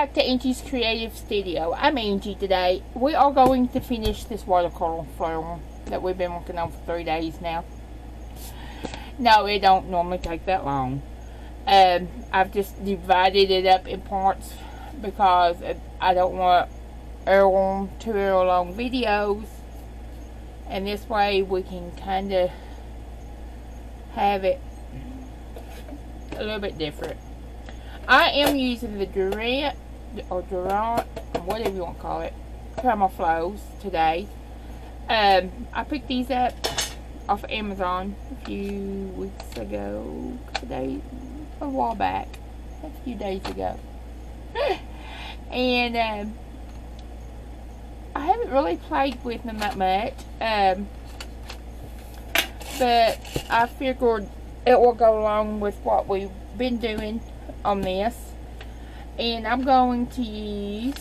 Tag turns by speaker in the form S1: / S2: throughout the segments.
S1: back to Angie's Creative Studio. I'm Angie today. We are going to finish this watercolor film that we've been working on for three days now. No, it don't normally take that long. Um, I've just divided it up in parts because I don't want hour two hour long videos. And this way we can kind of have it a little bit different. I am using the Durant, or Durant, whatever you want to call it, Chromaflow today. Um, I picked these up off of Amazon a few weeks ago, today, a while back, a few days ago. and um, I haven't really played with them that much. Um, but I figured it will go along with what we've been doing on this. And I'm going to use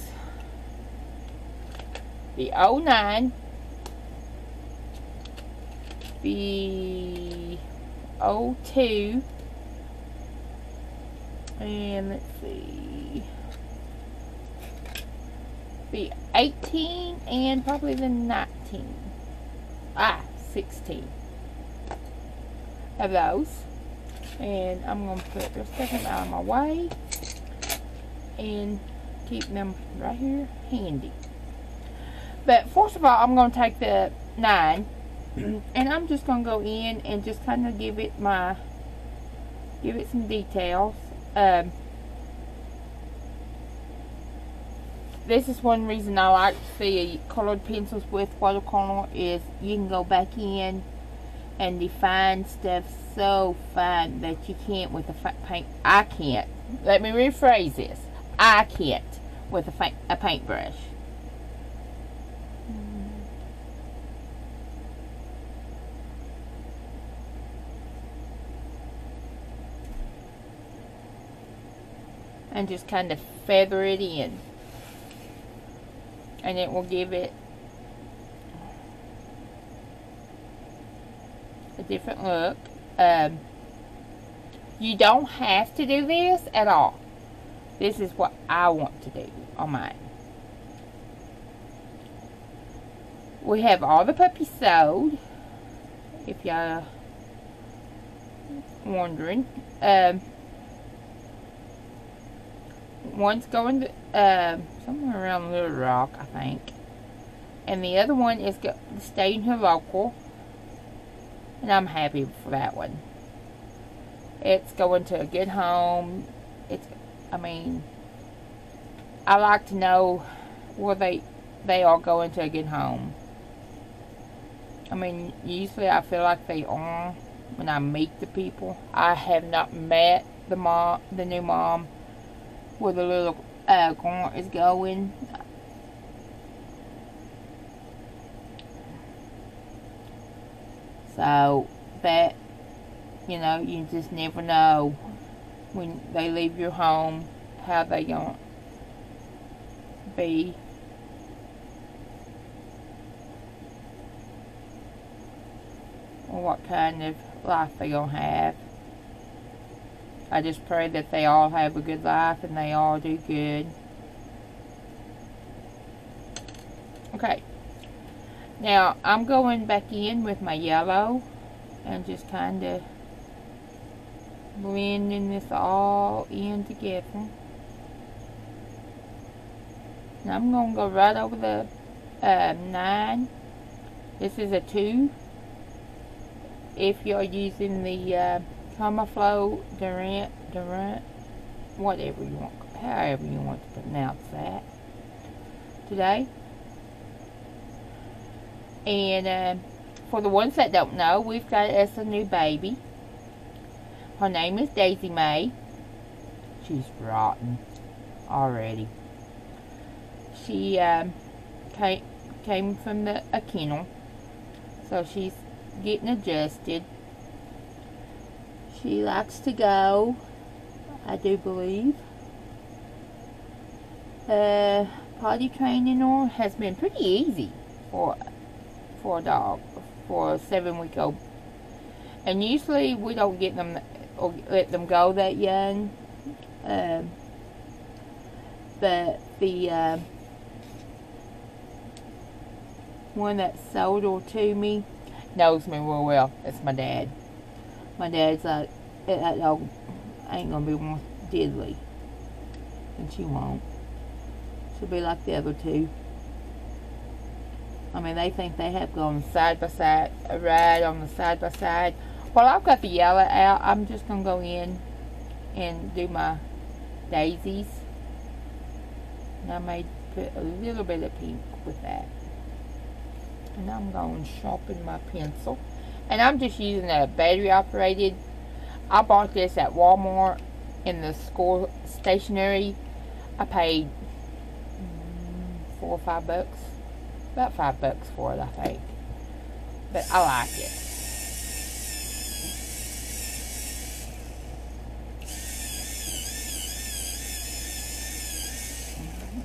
S1: the 09, the 02, and let's see, the 18 and probably the 19. Ah, 16 of those and I'm going to put the second out of my way and keep them right here handy. But first of all, I'm going to take the 9 and I'm just going to go in and just kind of give it my, give it some details. Um, this is one reason I like the colored pencils with watercolor is you can go back in and define stuff so fine that you can't with a paint. I can't. Let me rephrase this. I can't with a, a paintbrush. And just kind of feather it in. And it will give it a different look. Um, you don't have to do this at all. This is what I want to do on mine. We have all the puppies sold. If y'all wondering. Um, one's going to, uh, somewhere around Little Rock, I think. And the other one is staying here local. And I'm happy for that one. It's going to a good home. It's, I mean, I like to know where they, they are going to get home. I mean, usually I feel like they are when I meet the people. I have not met the mom, the new mom, where the little uh, girl is going. So that, you know, you just never know when they leave your home how they to be. Or what kind of life they to have. I just pray that they all have a good life and they all do good. Okay. Now, I'm going back in with my yellow and just kind of blending this all in together. Now, I'm going to go right over the uh, 9. This is a 2. If you're using the uh, Chromaflow Durant, Durant, whatever you want, however you want to pronounce that today. And uh, for the ones that don't know, we've got us a new baby. Her name is Daisy May. She's rotten already. She um, came, came from the a kennel. So she's getting adjusted. She likes to go, I do believe. Uh, potty training her has been pretty easy for for a dog, for a seven week old. And usually we don't get them or let them go that young. Um, but the uh, one that sold her to me knows me real well. It's my dad. My dad's like, that dog ain't gonna be one diddly. And she won't. She'll be like the other two. I mean, they think they have gone side by side, a ride on the side by side. While I've got the yellow out, I'm just going to go in and do my daisies. And I may put a little bit of pink with that. And I'm going to sharpen my pencil. And I'm just using a battery operated. I bought this at Walmart in the school stationery. I paid four or five bucks about five bucks for it, I think. But I like it.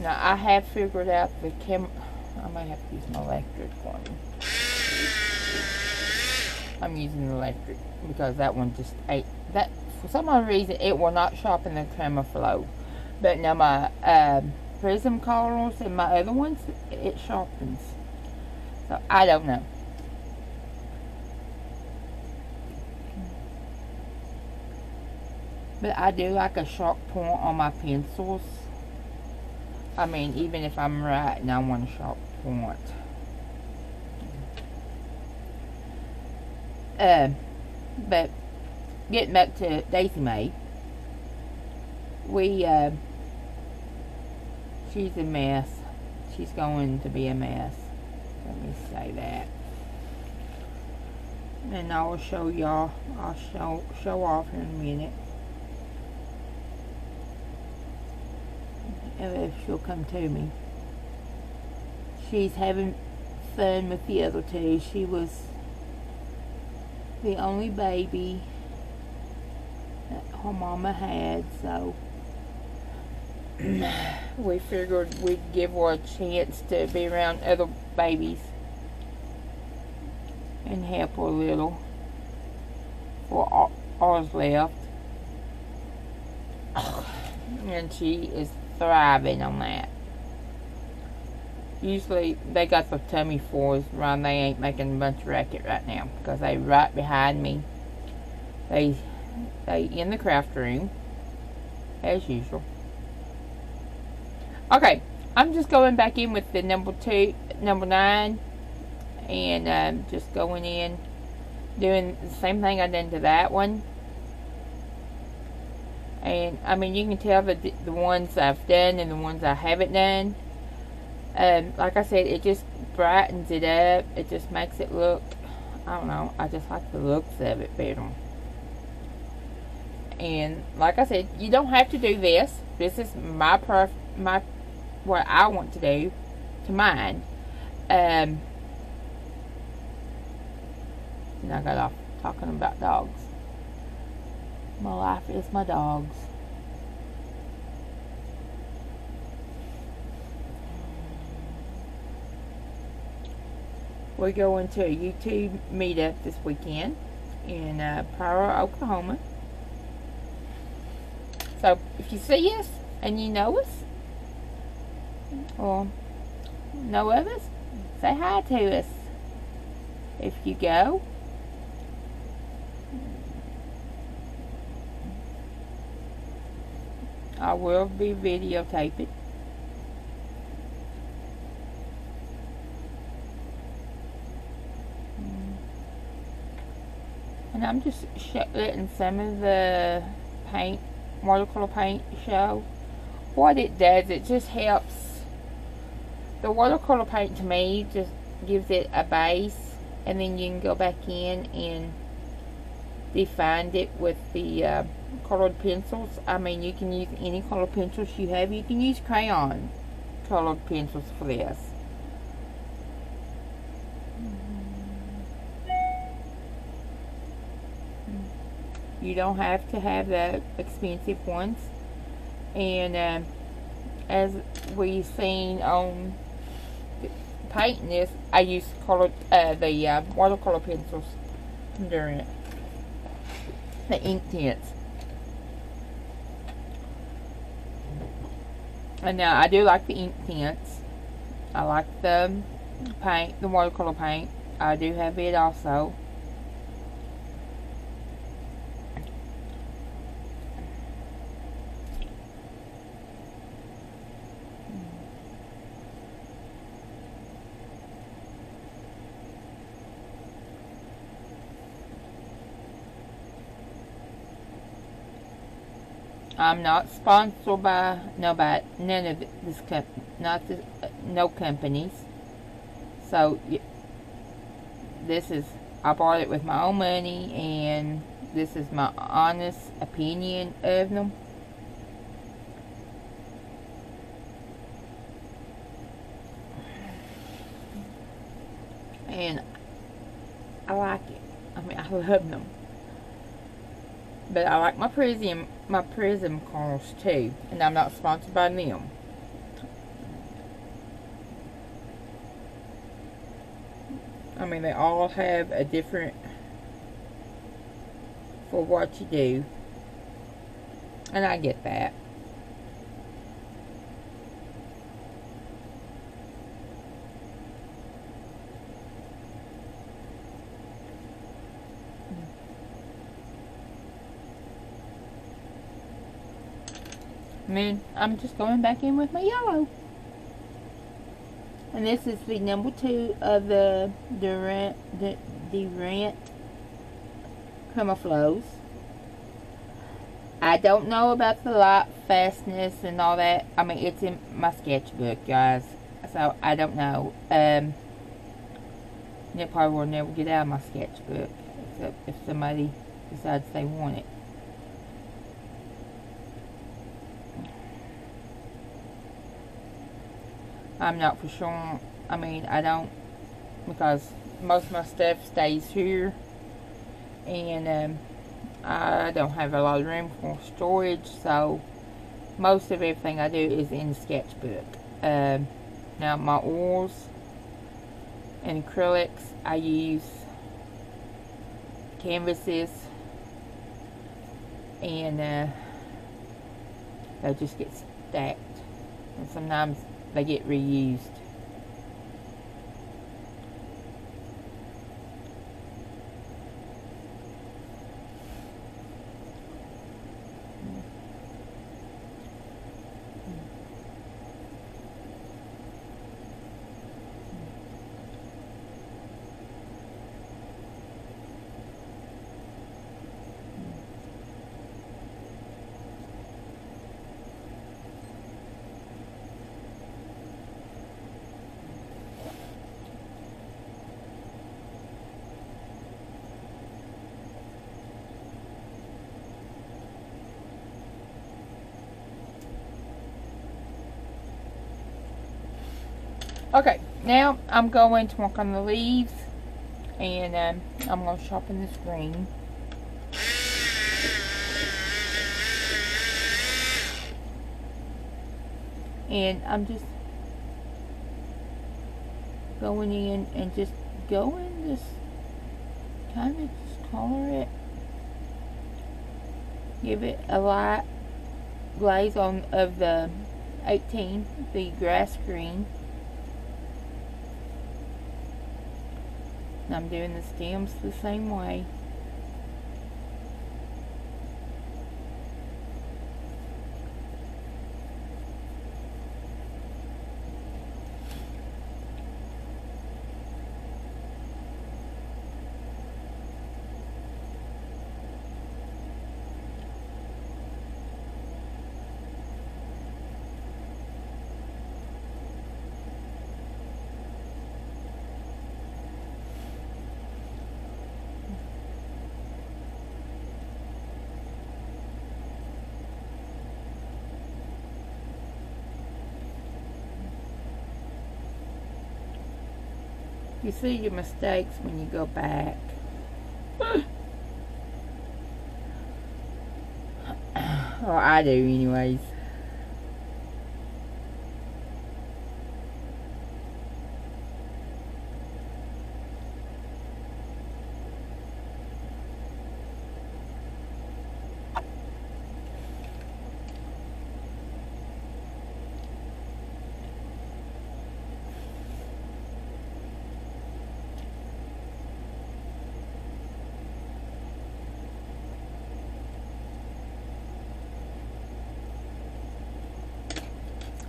S1: Now I have figured out the chem. I might have to use my electric one. I'm using electric because that one just ate that for some odd reason it will not sharpen the Chromaflow. But now my um, Prismacolors and my other ones, it sharpens. So, I don't know. But I do like a sharp point on my pencils. I mean, even if I'm writing, I want a sharp point. Uh, but getting back to Daisy Mae, we uh, she's a mess. She's going to be a mess. Let me say that. And I'll show y'all. I'll show show off in a minute. If she'll come to me. She's having fun with the other two. She was the only baby that her mama had, so we figured we'd give her a chance to be around other babies and help her a little for ours left. And she is thriving on that. Usually they got the tummy fours around they ain't making of racket right now because they right behind me. They they in the craft room as usual. Okay, I'm just going back in with the number two, number nine, and um, just going in, doing the same thing I did to that one. And I mean, you can tell the the ones I've done and the ones I haven't done. Um, like I said, it just brightens it up. It just makes it look. I don't know. I just like the looks of it better. And like I said, you don't have to do this. This is my perf my what I want to do to mine. Um, and I got off talking about dogs. My life is my dogs. We're going to a YouTube meetup this weekend in uh, Oklahoma. So if you see us and you know us, or know of us, say hi to us. If you go, I will be videotaping. And I'm just letting some of the paint, watercolor paint show. What it does, it just helps the watercolor paint to me just gives it a base and then you can go back in and define it with the uh, colored pencils. I mean, you can use any colored pencils you have. You can use crayon colored pencils for this. You don't have to have the expensive ones. And uh, as we've seen on painting this, I use colored, uh, the uh, watercolor pencils during it. The Inktense. And now I do like the ink pens. I like the paint, the watercolor paint. I do have it also. I'm not sponsored by nobody, none of this company, not uh, no companies. So this is I bought it with my own money, and this is my honest opinion of them. And I like it. I mean, I love them. But I like my Prism, my prism Prismicons too. And I'm not sponsored by them. I mean, they all have a different for what you do. And I get that. Mean, I'm just going back in with my yellow. And this is the number two of the Durant, the Durant Chromaflow. I don't know about the light fastness and all that. I mean, it's in my sketchbook, guys. So, I don't know. Um, it probably will never get out of my sketchbook. Except if somebody decides they want it. I'm not for sure. I mean, I don't, because most of my stuff stays here. And um, I don't have a lot of room for storage, so most of everything I do is in sketchbook. Um, now, my oils and acrylics, I use canvases and uh, they just get stacked. And sometimes they get reused. Okay, now I'm going to work on the leaves and um, I'm going to sharpen this green. And I'm just going in and just going, just kind of just color it. Give it a light glaze on of the 18, the grass green. I'm doing the stems the same way. You see your mistakes when you go back. or I do anyways.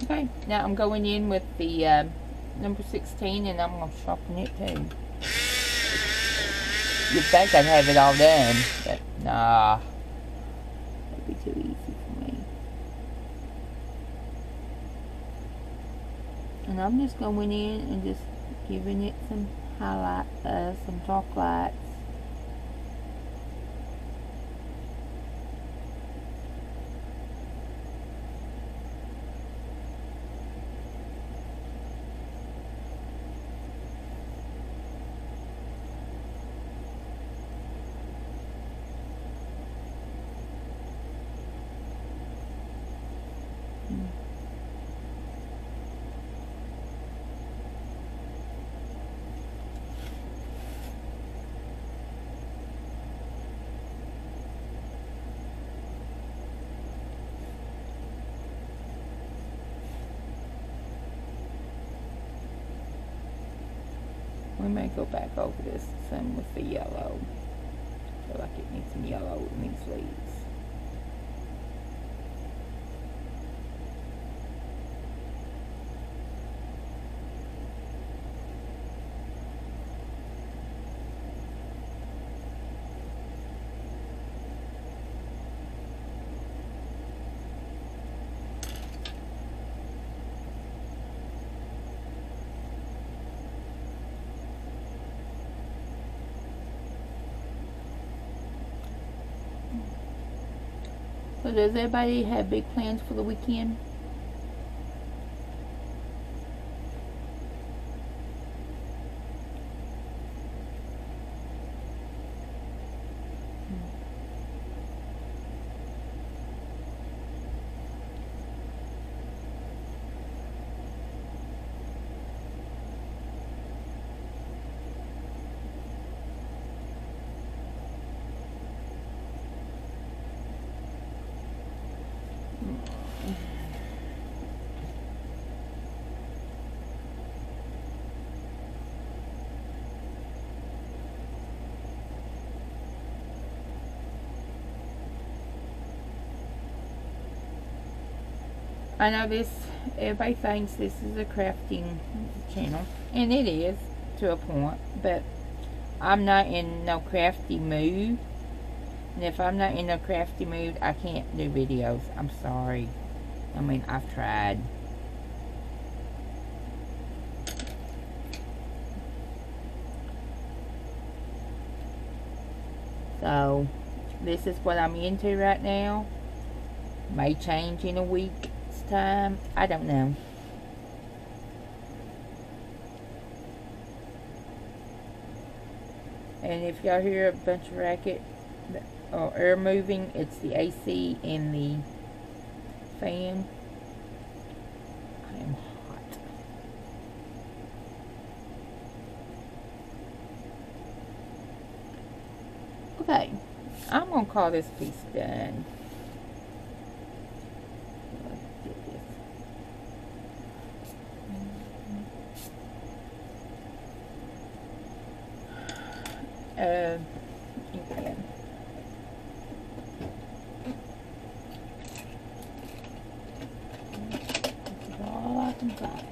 S1: Okay, now I'm going in with the uh, number 16 and I'm going to sharpen it too. You'd think I'd have it all done, but nah. That'd be too easy for me. And I'm just going in and just giving it some highlight, uh, some dark lights. We may go back over this some with the yellow. I feel like it needs some yellow in these leaves. So does everybody have big plans for the weekend? Know this, everybody thinks this is a crafting channel, and it is to a point, but I'm not in no crafty mood. And if I'm not in a crafty mood, I can't do videos. I'm sorry. I mean, I've tried. So, this is what I'm into right now. May change in a week time. I don't know. And if y'all hear a bunch of racket or air moving, it's the AC and the fan. I am hot. Okay, I'm to call this piece done. Uh, again. all I can find.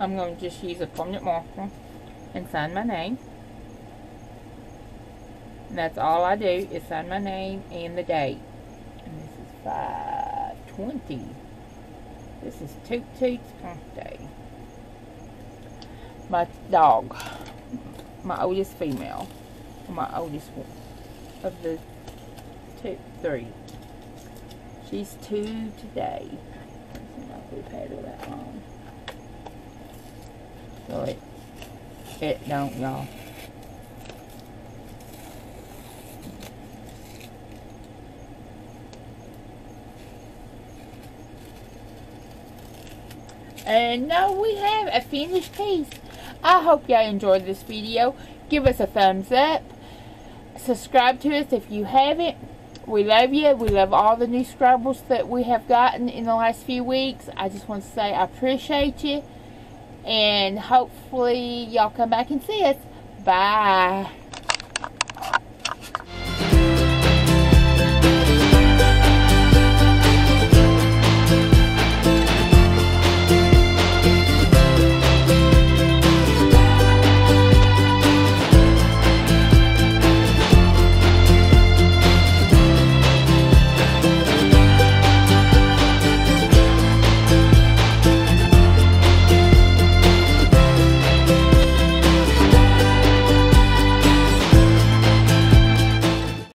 S1: I'm going to just use a permanent marker and sign my name. And that's all I do is sign my name and the date. And this is 520. This is Toot Toot's birthday. My dog. My oldest female. My oldest one of the two, three. She's two today. We've had her that long. So it, it don't, y'all. And now we have a finished piece. I hope y'all enjoyed this video. Give us a thumbs up. Subscribe to us if you haven't. We love you. We love all the new subscribers that we have gotten in the last few weeks. I just want to say I appreciate you. And hopefully y'all come back and see us. Bye.